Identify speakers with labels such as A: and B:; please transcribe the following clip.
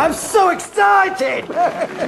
A: I'm so excited!